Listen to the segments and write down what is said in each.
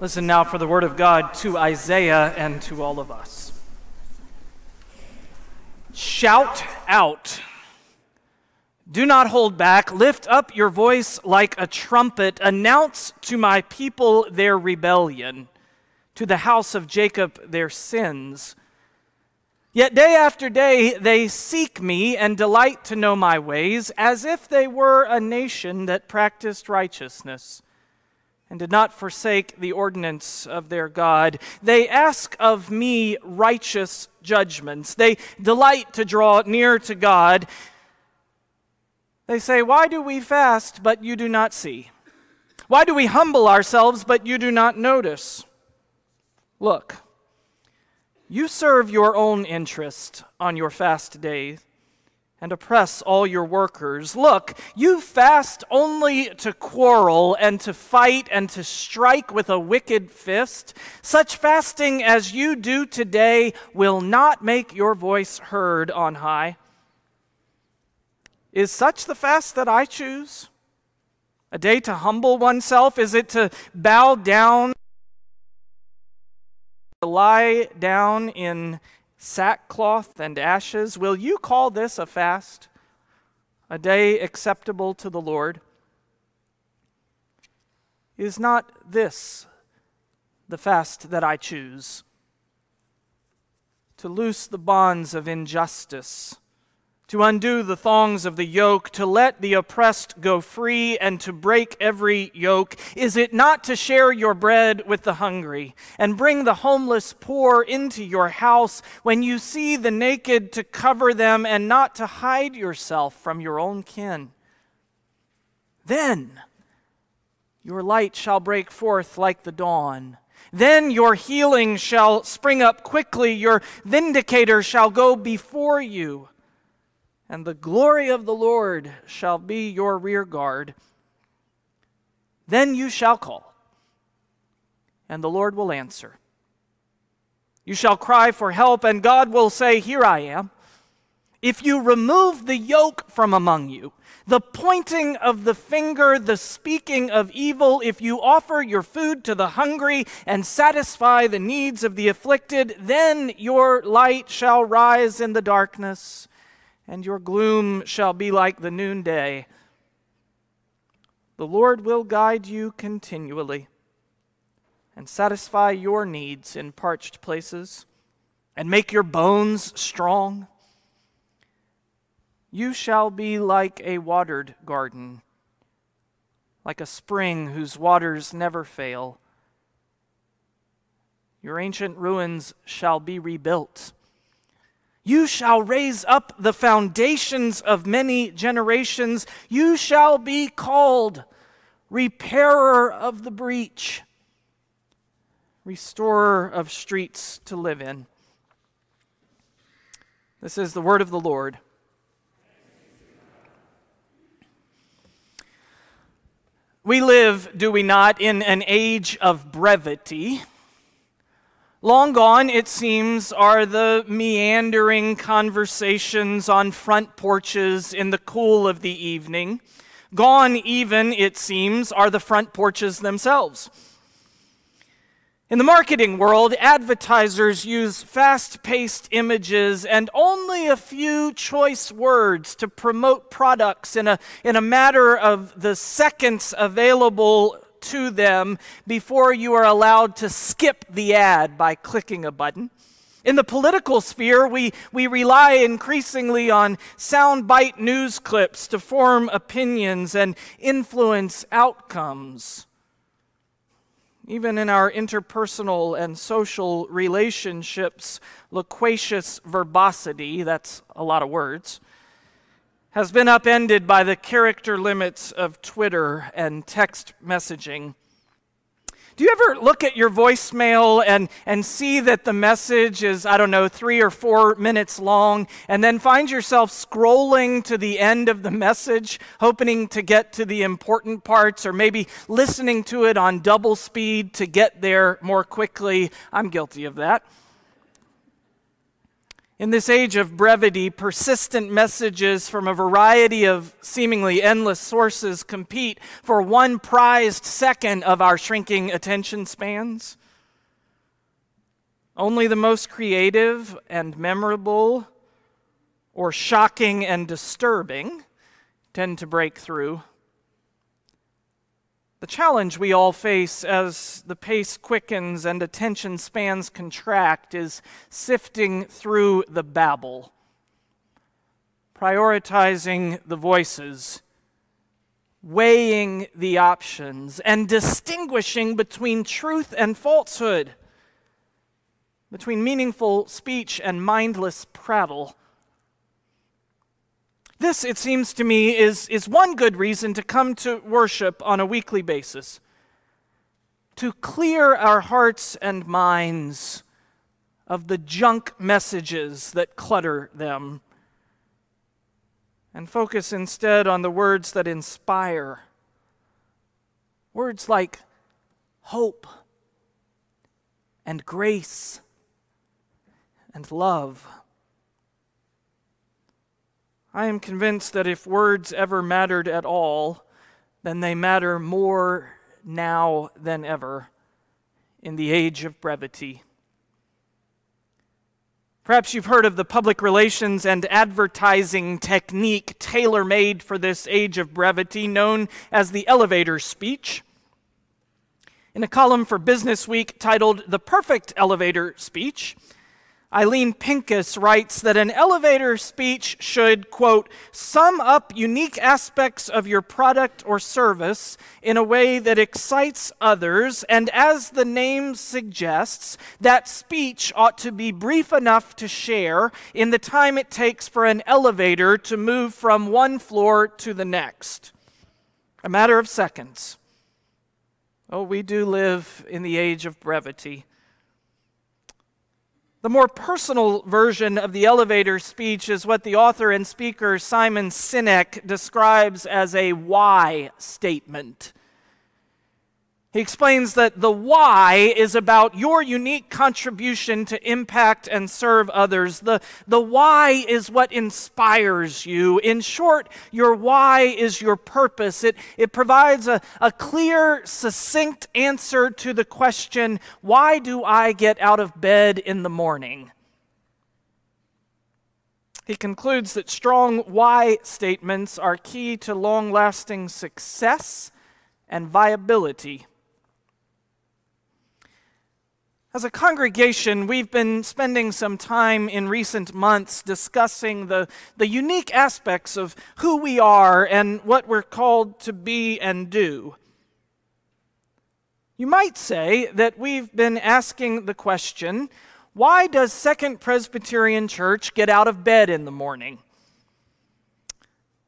Listen now for the word of God to Isaiah and to all of us. Shout out. Do not hold back. Lift up your voice like a trumpet. Announce to my people their rebellion, to the house of Jacob their sins. Yet day after day they seek me and delight to know my ways, as if they were a nation that practiced righteousness and did not forsake the ordinance of their God. They ask of me righteous judgments. They delight to draw near to God. They say, Why do we fast, but you do not see? Why do we humble ourselves, but you do not notice? Look, you serve your own interest on your fast days and oppress all your workers. Look, you fast only to quarrel and to fight and to strike with a wicked fist. Such fasting as you do today will not make your voice heard on high. Is such the fast that I choose? A day to humble oneself? Is it to bow down, to lie down in sackcloth and ashes? Will you call this a fast, a day acceptable to the Lord? Is not this the fast that I choose? To loose the bonds of injustice to undo the thongs of the yoke, to let the oppressed go free, and to break every yoke? Is it not to share your bread with the hungry, and bring the homeless poor into your house, when you see the naked to cover them, and not to hide yourself from your own kin? Then your light shall break forth like the dawn. Then your healing shall spring up quickly, your vindicator shall go before you and the glory of the Lord shall be your rear guard. Then you shall call, and the Lord will answer. You shall cry for help, and God will say, Here I am. If you remove the yoke from among you, the pointing of the finger, the speaking of evil, if you offer your food to the hungry and satisfy the needs of the afflicted, then your light shall rise in the darkness and your gloom shall be like the noonday. The Lord will guide you continually and satisfy your needs in parched places and make your bones strong. You shall be like a watered garden, like a spring whose waters never fail. Your ancient ruins shall be rebuilt you shall raise up the foundations of many generations. You shall be called repairer of the breach, restorer of streets to live in. This is the word of the Lord. We live, do we not, in an age of brevity. Long gone, it seems, are the meandering conversations on front porches in the cool of the evening. Gone, even, it seems, are the front porches themselves. In the marketing world, advertisers use fast paced images and only a few choice words to promote products in a, in a matter of the seconds available to them before you are allowed to skip the ad by clicking a button. In the political sphere, we, we rely increasingly on soundbite news clips to form opinions and influence outcomes. Even in our interpersonal and social relationships, loquacious verbosity, that's a lot of words, has been upended by the character limits of Twitter and text messaging. Do you ever look at your voicemail and, and see that the message is, I don't know, three or four minutes long, and then find yourself scrolling to the end of the message, hoping to get to the important parts, or maybe listening to it on double speed to get there more quickly? I'm guilty of that. In this age of brevity, persistent messages from a variety of seemingly endless sources compete for one prized second of our shrinking attention spans. Only the most creative and memorable, or shocking and disturbing, tend to break through. The challenge we all face as the pace quickens and attention spans contract is sifting through the babble, prioritizing the voices, weighing the options, and distinguishing between truth and falsehood, between meaningful speech and mindless prattle. This, it seems to me, is, is one good reason to come to worship on a weekly basis. To clear our hearts and minds of the junk messages that clutter them, and focus instead on the words that inspire. Words like hope and grace and love. I am convinced that if words ever mattered at all, then they matter more now than ever in the age of brevity. Perhaps you've heard of the public relations and advertising technique tailor made for this age of brevity known as the elevator speech. In a column for Business Week titled The Perfect Elevator Speech, Aileen Pincus writes that an elevator speech should, quote, sum up unique aspects of your product or service in a way that excites others, and as the name suggests, that speech ought to be brief enough to share in the time it takes for an elevator to move from one floor to the next. A matter of seconds. Oh, we do live in the age of brevity. The more personal version of the elevator speech is what the author and speaker Simon Sinek describes as a why statement. He explains that the why is about your unique contribution to impact and serve others. The, the why is what inspires you. In short, your why is your purpose. It, it provides a, a clear, succinct answer to the question why do I get out of bed in the morning? He concludes that strong why statements are key to long lasting success and viability. As a congregation, we've been spending some time in recent months discussing the, the unique aspects of who we are and what we're called to be and do. You might say that we've been asking the question why does Second Presbyterian Church get out of bed in the morning?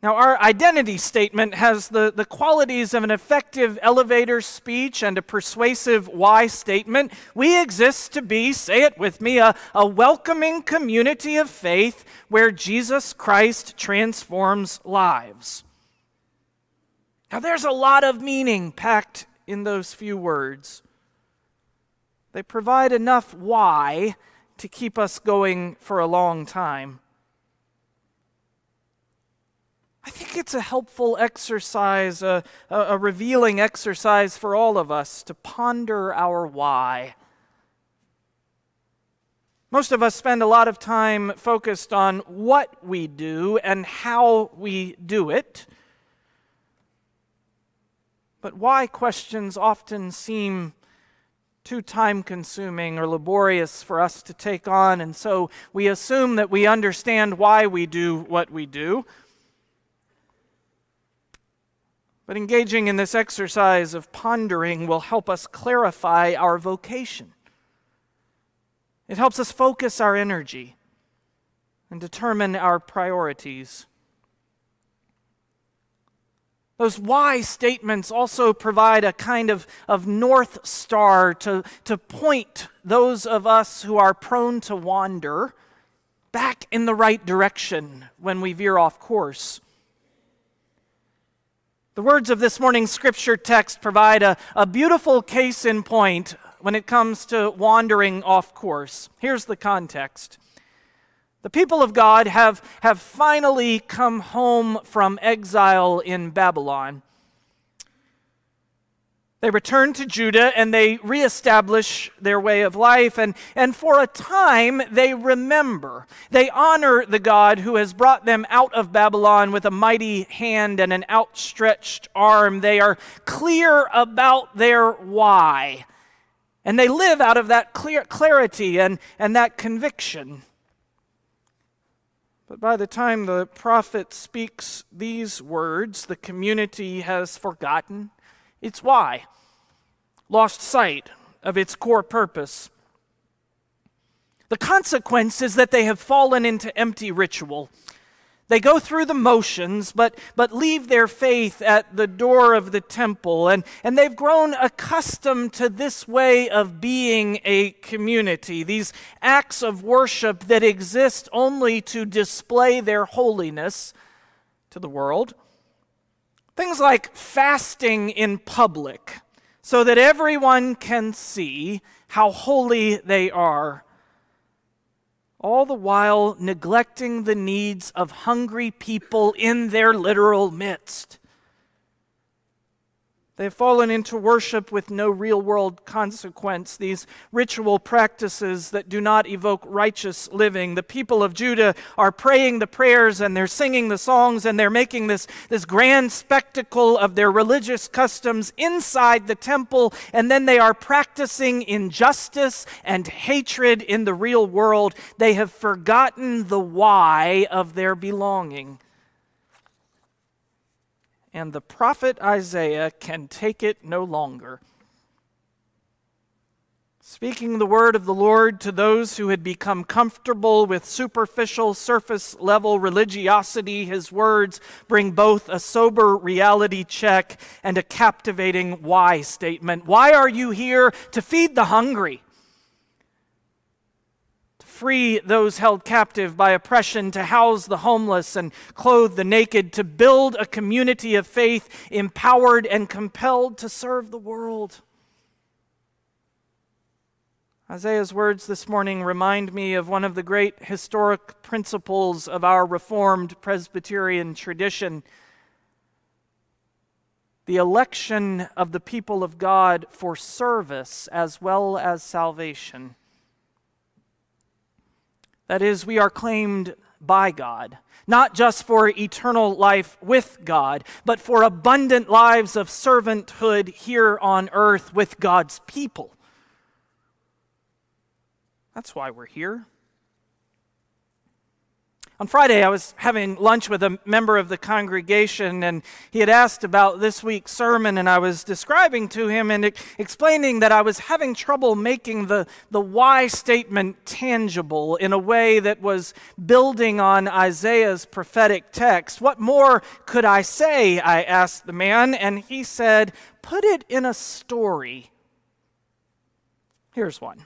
Now, our identity statement has the, the qualities of an effective elevator speech and a persuasive why statement. We exist to be, say it with me, a, a welcoming community of faith where Jesus Christ transforms lives. Now, there's a lot of meaning packed in those few words. They provide enough why to keep us going for a long time. I think it's a helpful exercise, a, a, revealing exercise for all of us to ponder our why. Most of us spend a lot of time focused on what we do and how we do it. But why questions often seem too time consuming or laborious for us to take on, and so we assume that we understand why we do what we do. But engaging in this exercise of pondering will help us clarify our vocation. It helps us focus our energy and determine our priorities. Those why statements also provide a kind of, of north star to, to point those of us who are prone to wander back in the right direction when we veer off course. The words of this morning's scripture text provide a, a beautiful case in point when it comes to wandering off course. Here's the context The people of God have, have finally come home from exile in Babylon. They return to Judah and they reestablish their way of life. And, and for a time, they remember. They honor the God who has brought them out of Babylon with a mighty hand and an outstretched arm. They are clear about their why. And they live out of that clear, clarity and, and that conviction. But by the time the prophet speaks these words, the community has forgotten its why, lost sight of its core purpose. The consequence is that they have fallen into empty ritual they go through the motions, but, but leave their faith at the door of the temple. And, and they've grown accustomed to this way of being a community, these acts of worship that exist only to display their holiness to the world. Things like fasting in public so that everyone can see how holy they are all the while neglecting the needs of hungry people in their literal midst. They have fallen into worship with no real world consequence, these ritual practices that do not evoke righteous living. The people of Judah are praying the prayers and they're singing the songs and they're making this, this grand spectacle of their religious customs inside the temple, and then they are practicing injustice and hatred in the real world. They have forgotten the why of their belonging and the prophet Isaiah can take it no longer. Speaking the word of the Lord to those who had become comfortable with superficial, surface level religiosity, his words bring both a sober reality check and a captivating why statement. Why are you here? To feed the hungry free those held captive by oppression, to house the homeless and clothe the naked, to build a community of faith empowered and compelled to serve the world. Isaiah's words this morning remind me of one of the great historic principles of our Reformed Presbyterian tradition the election of the people of God for service as well as salvation. That is, we are claimed by God, not just for eternal life with God, but for abundant lives of servanthood here on earth with God's people. That's why we're here. On Friday, I was having lunch with a member of the congregation, and he had asked about this week's sermon, and I was describing to him and explaining that I was having trouble making the, the why statement tangible in a way that was building on Isaiah's prophetic text. What more could I say? I asked the man, and he said, Put it in a story. Here's one.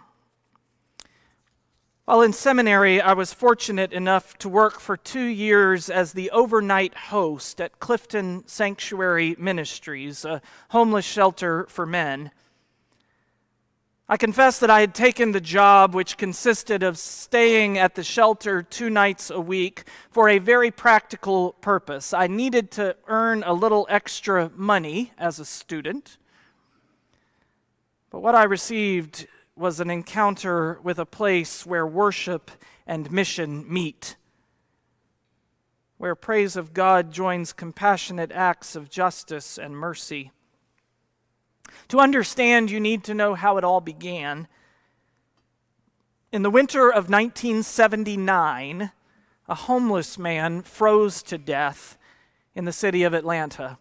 While in seminary, I was fortunate enough to work for two years as the overnight host at Clifton Sanctuary Ministries, a homeless shelter for men. I confess that I had taken the job, which consisted of staying at the shelter two nights a week, for a very practical purpose. I needed to earn a little extra money as a student. But what I received was an encounter with a place where worship and mission meet, where praise of God joins compassionate acts of justice and mercy. To understand, you need to know how it all began. In the winter of 1979, a homeless man froze to death in the city of Atlanta.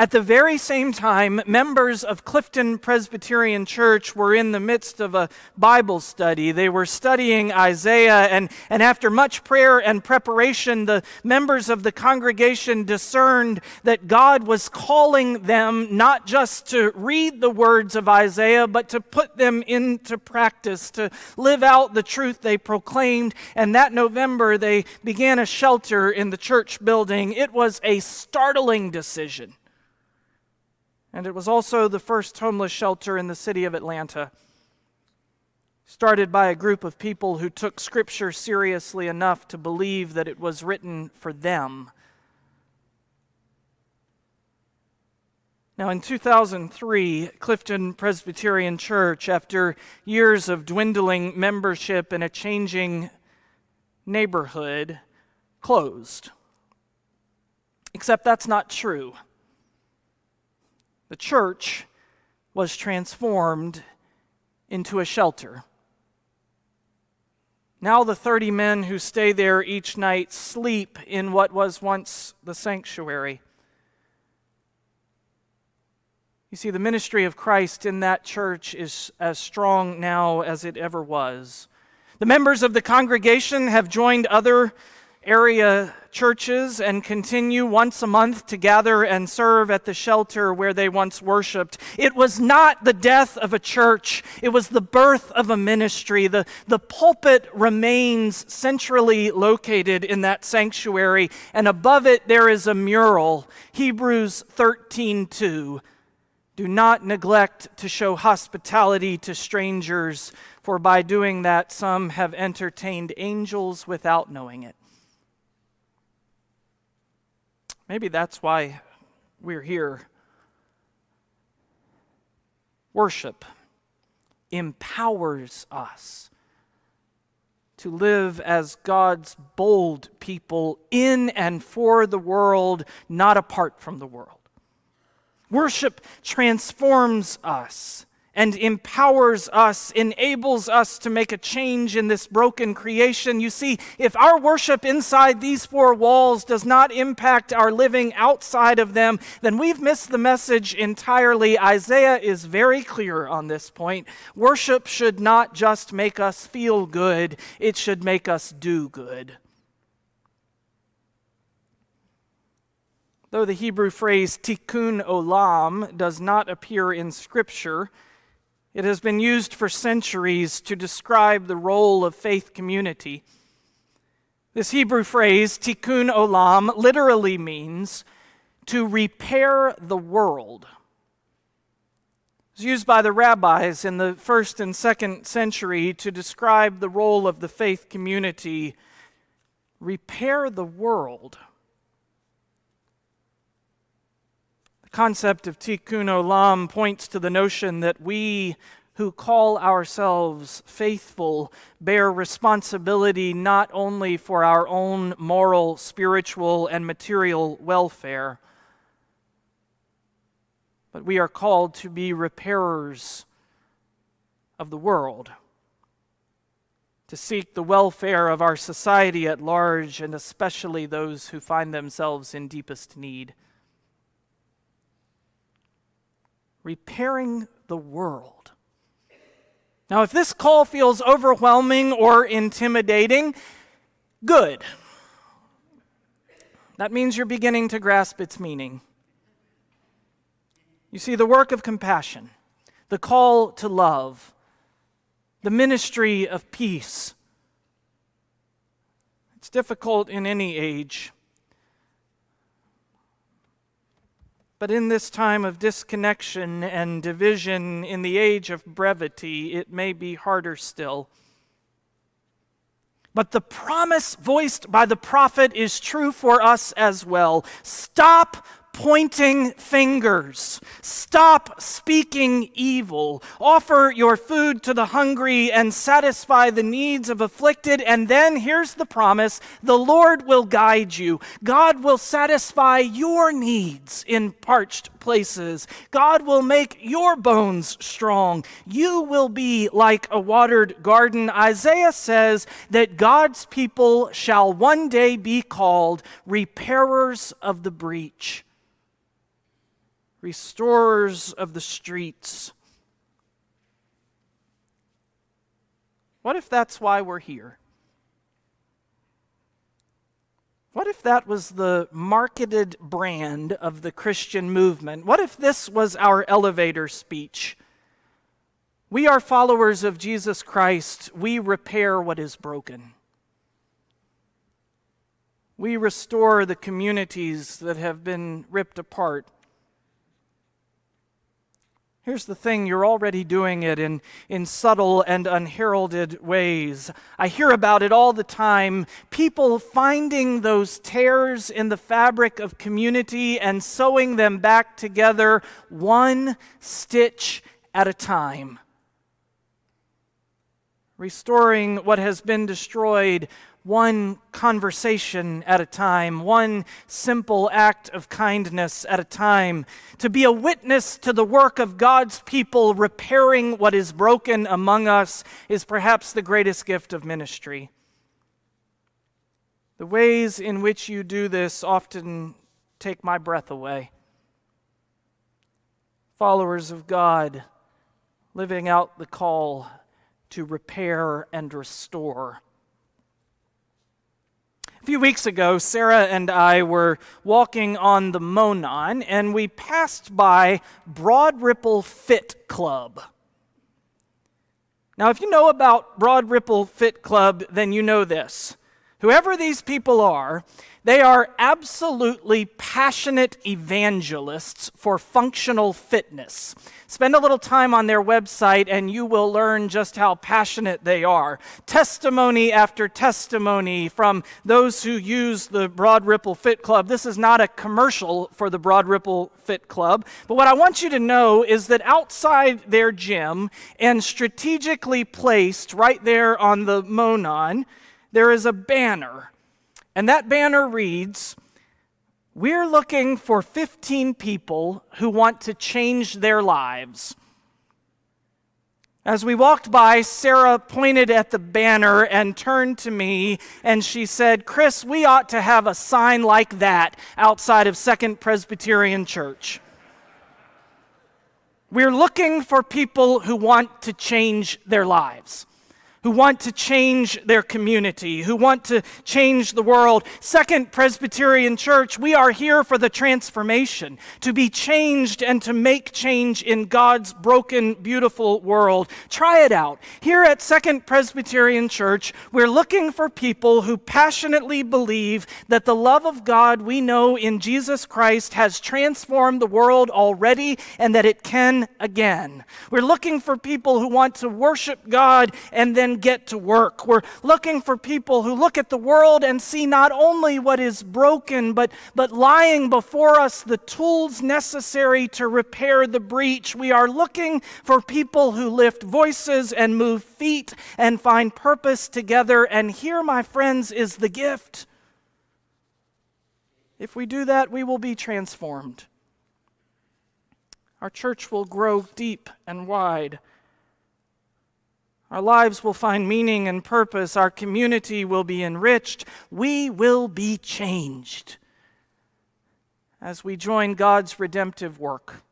At the very same time, members of Clifton Presbyterian Church were in the midst of a Bible study. They were studying Isaiah, and, and after much prayer and preparation, the members of the congregation discerned that God was calling them not just to read the words of Isaiah, but to put them into practice, to live out the truth they proclaimed. And that November, they began a shelter in the church building. It was a startling decision. And it was also the first homeless shelter in the city of Atlanta. started by a group of people who took Scripture seriously enough to believe that it was written for them. Now, in 2003, Clifton Presbyterian Church, after years of dwindling membership and a changing neighborhood, closed. Except that's not true. The church was transformed into a shelter. Now, the 30 men who stay there each night sleep in what was once the sanctuary. You see, the ministry of Christ in that church is as strong now as it ever was. The members of the congregation have joined other area churches and continue once a month to gather and serve at the shelter where they once worshiped. It was not the death of a church, it was the birth of a ministry. The, the pulpit remains centrally located in that sanctuary, and above it there is a mural, Hebrews 13 2. Do not neglect to show hospitality to strangers, for by doing that, some have entertained angels without knowing it. Maybe that's why we're here. Worship empowers us to live as God's bold people in and for the world, not apart from the world. Worship transforms us and empowers us, enables us to make a change in this broken creation. You see, if our worship inside these four walls does not impact our living outside of them, then we've missed the message entirely. Isaiah is very clear on this point. Worship should not just make us feel good, it should make us do good. Though the Hebrew phrase tikkun olam does not appear in Scripture, it has been used for centuries to describe the role of faith community. This Hebrew phrase, tikkun olam, literally means to repair the world. Was used by the rabbis in the first and second century to describe the role of the faith community. Repair the world. Concept of tikkun olam points to the notion that we who call ourselves faithful bear responsibility not only for our own moral, spiritual, and material welfare, but we are called to be repairers of the world, to seek the welfare of our society at large, and especially those who find themselves in deepest need. Repairing the world. Now, if this call feels overwhelming or intimidating, good. That means you're beginning to grasp its meaning. You see, the work of compassion, the call to love, the ministry of peace, it's difficult in any age. But in this time of disconnection and division, in the age of brevity, it may be harder still. But the promise voiced by the prophet is true for us as well. Stop pointing fingers. Stop speaking evil. Offer your food to the hungry and satisfy the needs of afflicted. And then here's the promise the Lord will guide you. God will satisfy your needs in parched places. God will make your bones strong. You will be like a watered garden. Isaiah says that God's people shall one day be called repairers of the breach restorers of the streets. What if that's why we're here? What if that was the marketed brand of the Christian movement? What if this was our elevator speech? We are followers of Jesus Christ. We repair what is broken. We restore the communities that have been ripped apart. Here's the thing you're already doing it in, in subtle and unheralded ways. I hear about it all the time. People finding those tears in the fabric of community and sewing them back together one stitch at a time. Restoring what has been destroyed one conversation at a time, one simple act of kindness at a time, to be a witness to the work of God's people repairing what is broken among us is perhaps the greatest gift of ministry. The ways in which you do this often take my breath away. Followers of God living out the call to repair and restore. A few weeks ago, Sarah and I were walking on the Monon and we passed by Broad Ripple Fit Club. Now, if you know about Broad Ripple Fit Club, then you know this. Whoever these people are, they are absolutely passionate evangelists for functional fitness. Spend a little time on their website and you will learn just how passionate they are. Testimony after testimony from those who use the Broad Ripple Fit Club. This is not a commercial for the Broad Ripple Fit Club, but what I want you to know is that outside their gym and strategically placed right there on the Monon, there is a banner. And that banner reads, we're looking for 15 people who want to change their lives. As we walked by, Sarah pointed at the banner and turned to me and she said, Chris, we ought to have a sign like that outside of Second Presbyterian Church. We're looking for people who want to change their lives who want to change their community, who want to change the world. Second Presbyterian Church, we are here for the transformation, to be changed and to make change in God's broken, beautiful world. Try it out. Here at Second Presbyterian Church, we're looking for people who passionately believe that the love of God we know in Jesus Christ has transformed the world already and that it can again. We're looking for people who want to worship God and get to work. We're looking for people who look at the world and see not only what is broken, but, but lying before us the tools necessary to repair the breach. We are looking for people who lift voices and move feet and find purpose together. And here, my friends, is the gift. If we do that, we will be transformed. Our church will grow deep and wide. Our lives will find meaning and purpose. Our community will be enriched. We will be changed as we join God's redemptive work.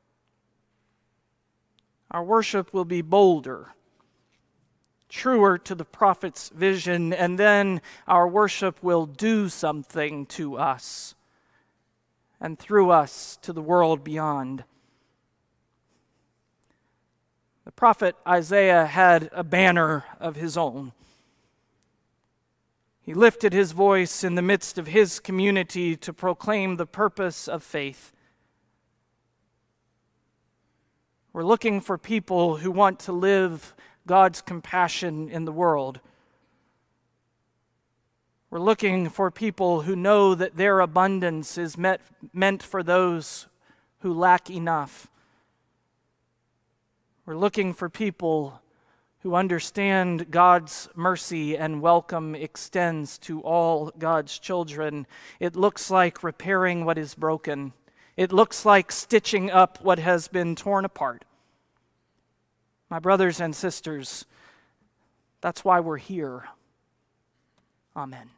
Our worship will be bolder, truer to the prophet's vision, and then our worship will do something to us and through us to the world beyond. The prophet Isaiah had a banner of his own. He lifted his voice in the midst of his community to proclaim the purpose of faith. We're looking for people who want to live God's compassion in the world. We're looking for people who know that their abundance is met, meant for those who lack enough. We're looking for people who understand God's mercy and welcome extends to all God's children. It looks like repairing what is broken, it looks like stitching up what has been torn apart. My brothers and sisters, that's why we're here. Amen.